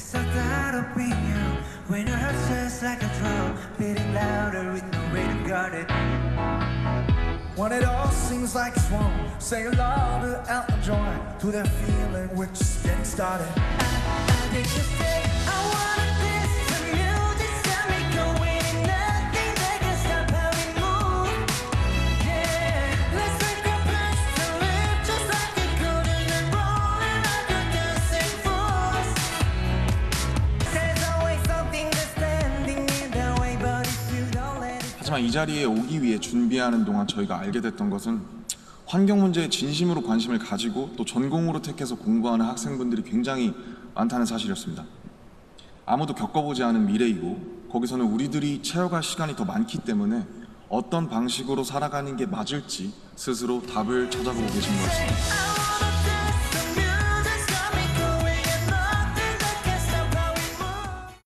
So that up in you when your heart just like a drum, beating louder with no way to guard it. When it all seems like it's wrong, say aloud to Elton John to that feeling we're just getting started. 하지만 이 자리에 오기 위해 준비하는 동안 저희가 알게 됐던 것은 환경 문제에 진심으로 관심을 가지고 또 전공으로 택해서 공부하는 학생분들이 굉장히 많다는 사실이었습니다. 아무도 겪어보지 않은 미래이고 거기서는 우리들이 채워갈 시간이 더 많기 때문에 어떤 방식으로 살아가는 게 맞을지 스스로 답을 찾아보고 계신 wanna